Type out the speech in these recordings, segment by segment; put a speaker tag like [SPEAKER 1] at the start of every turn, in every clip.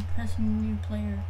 [SPEAKER 1] most impressing new player.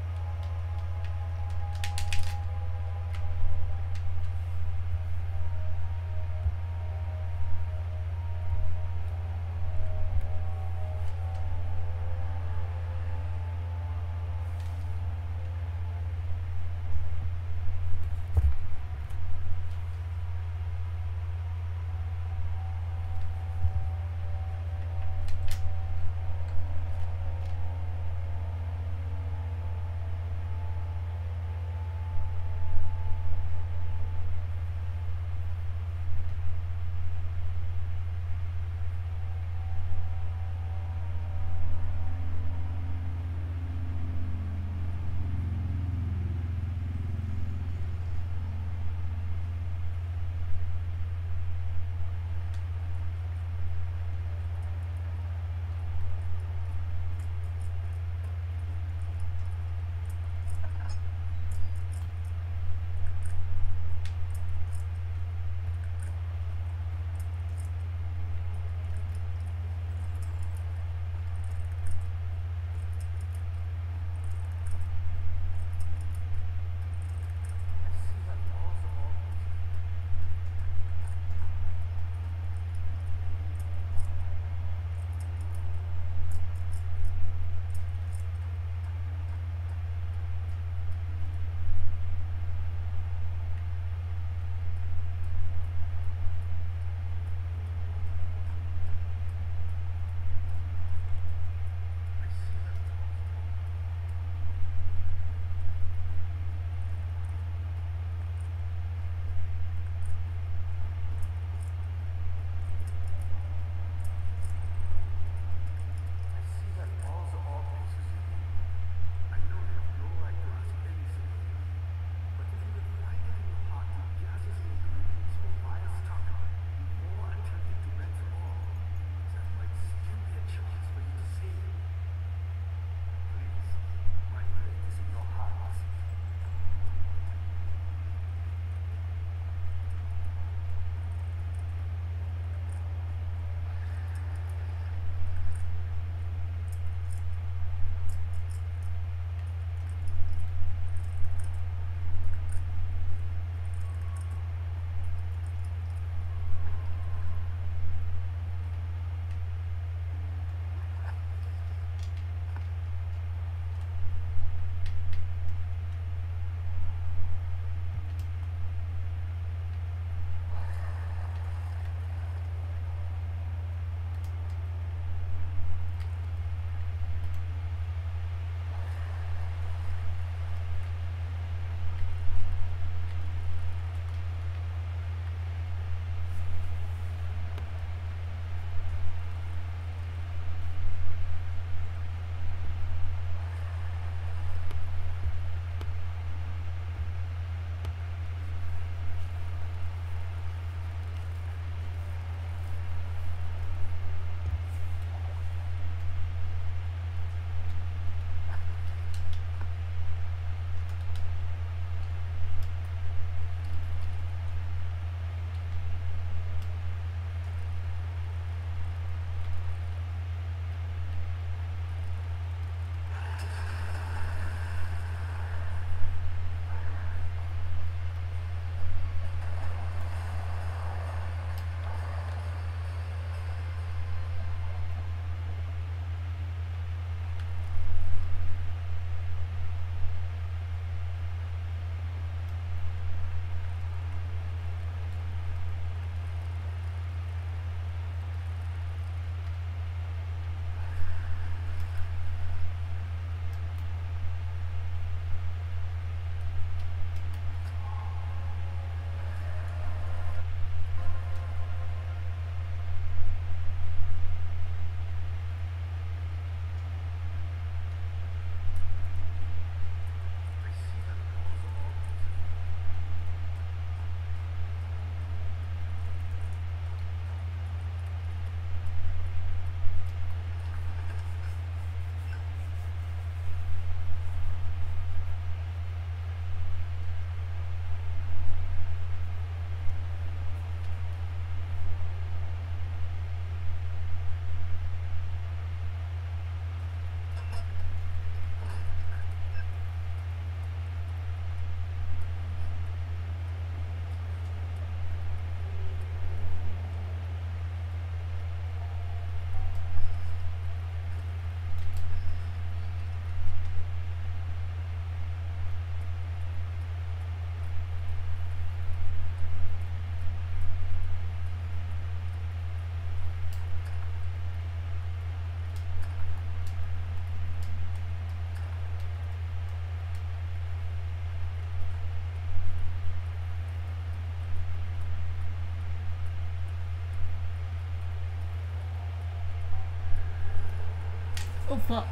[SPEAKER 2] Oh fuck.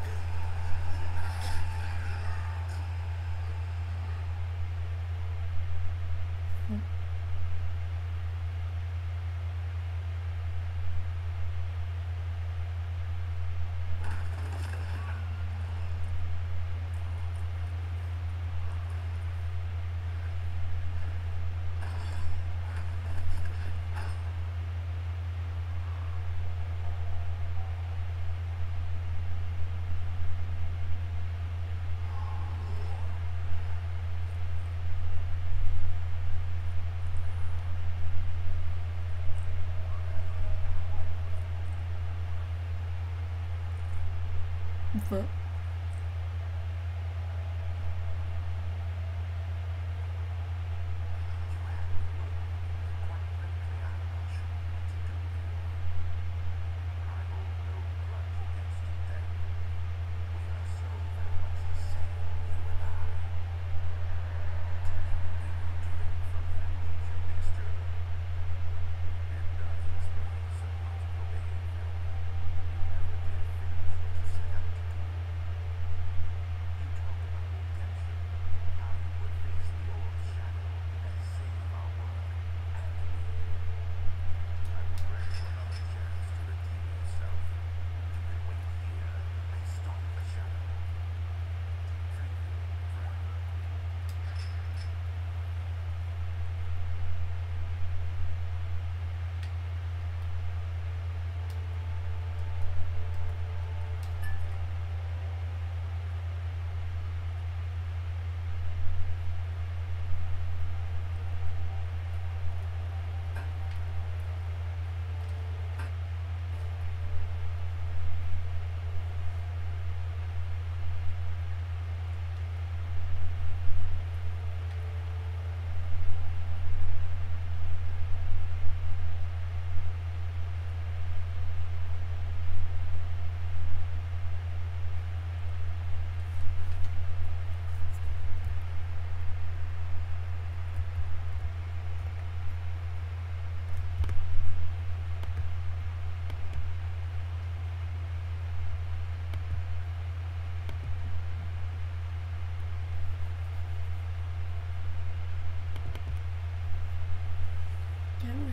[SPEAKER 2] Fuck.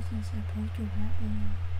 [SPEAKER 2] 电视博主合
[SPEAKER 1] 影。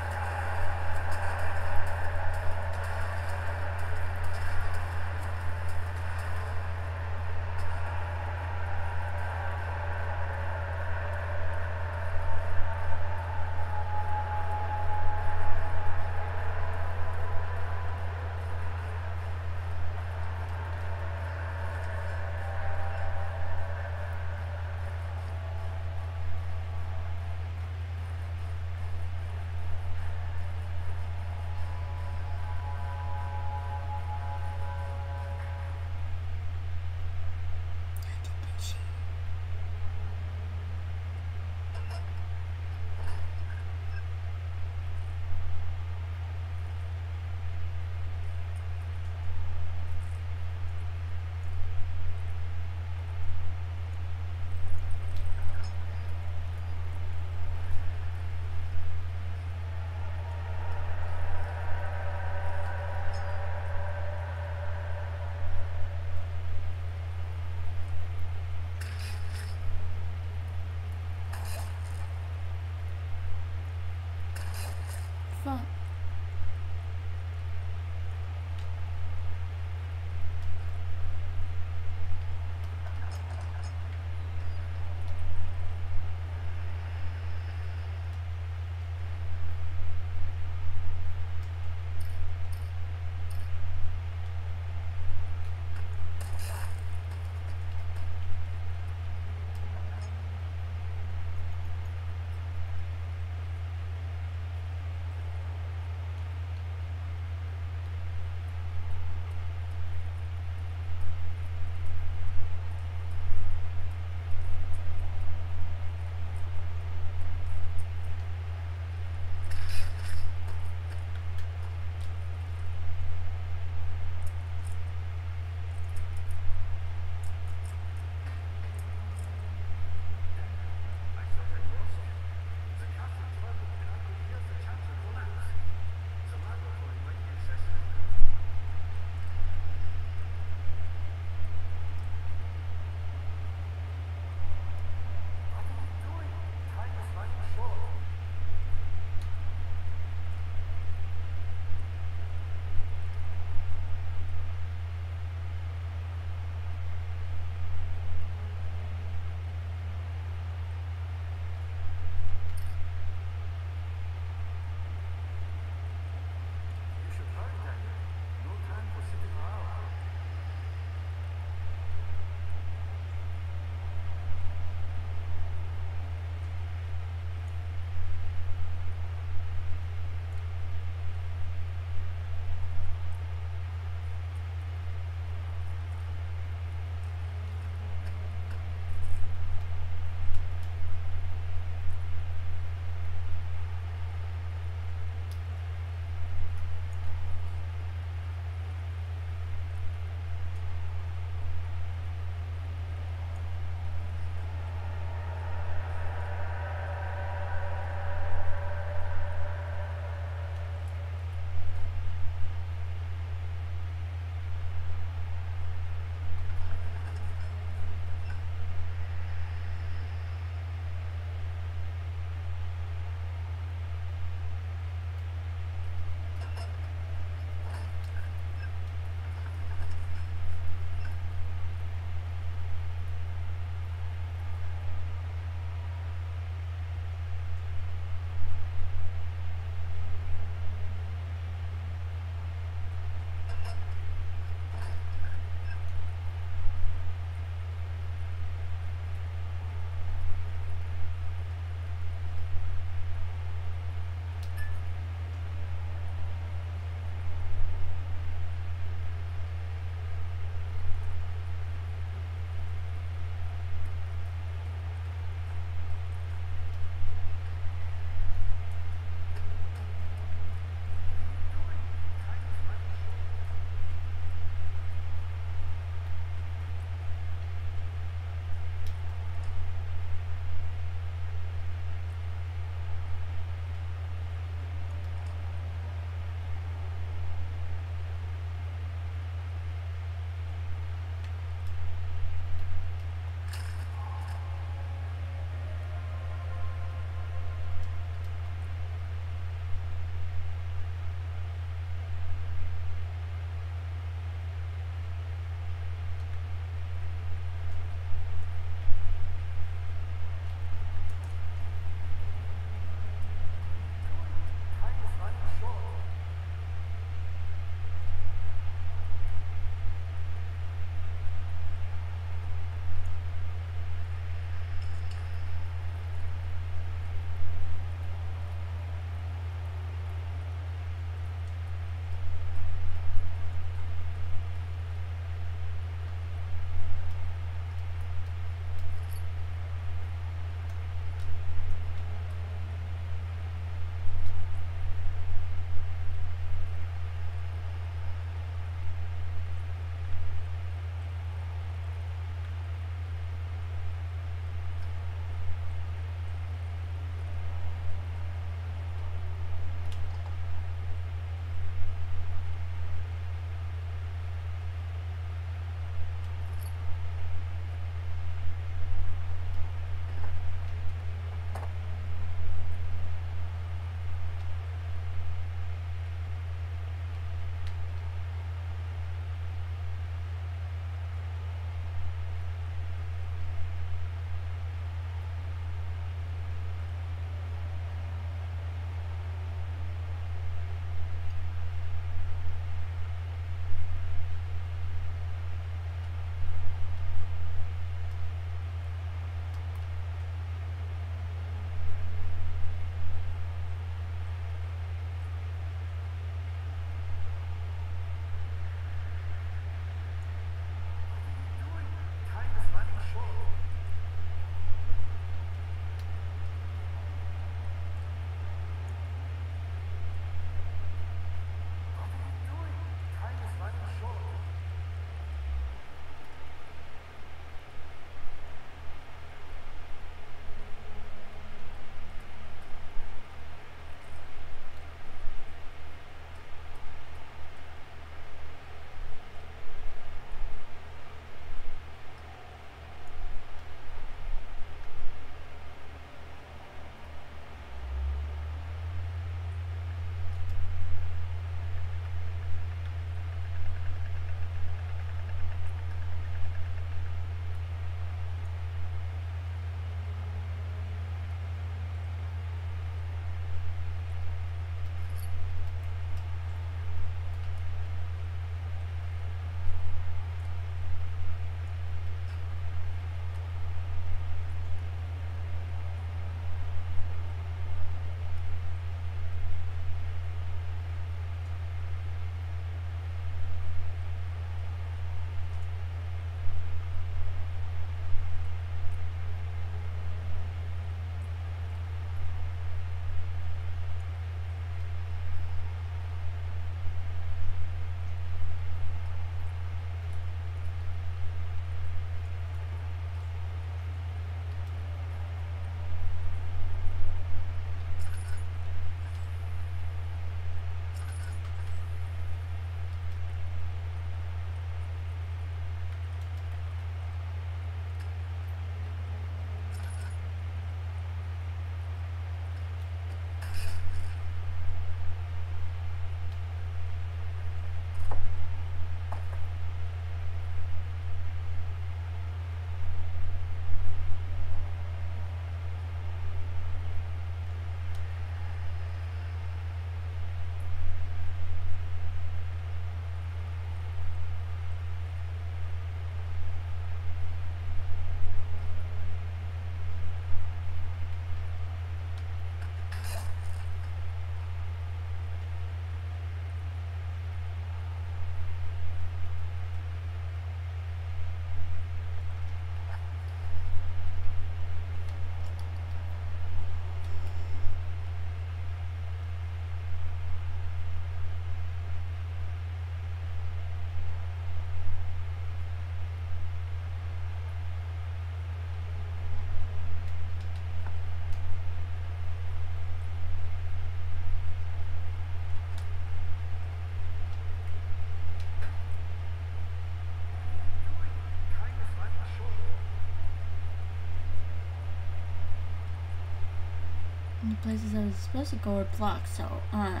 [SPEAKER 1] Places I was supposed to go were blocked, so, um,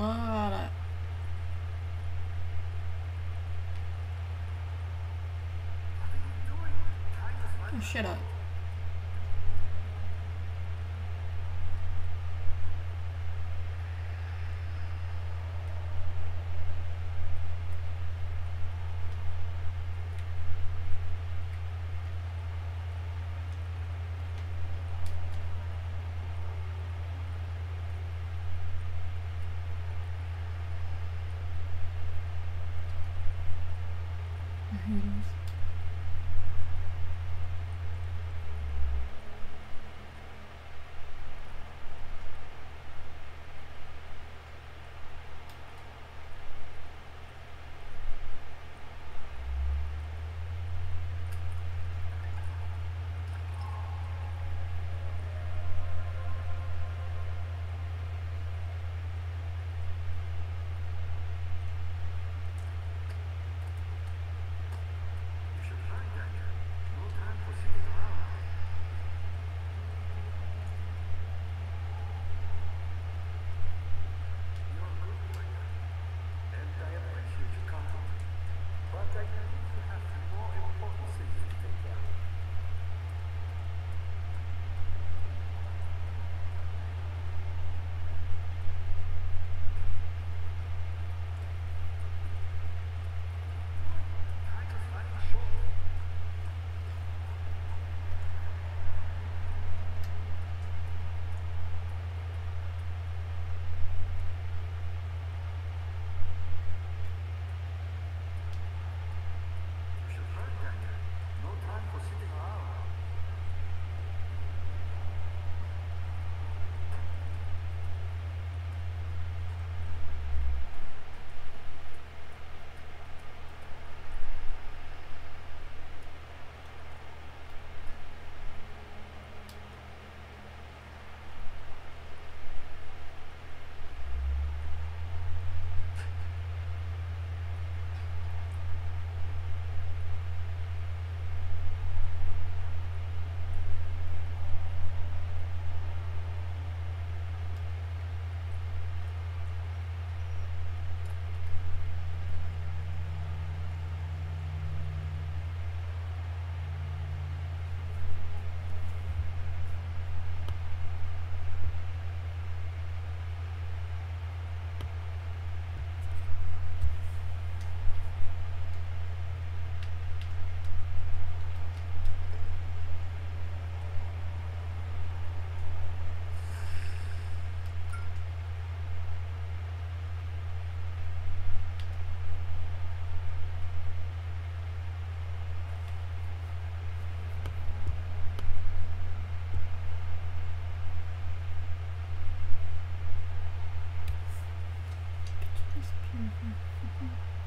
[SPEAKER 1] Oh, shut up. These. Mm-hmm.